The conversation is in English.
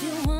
You want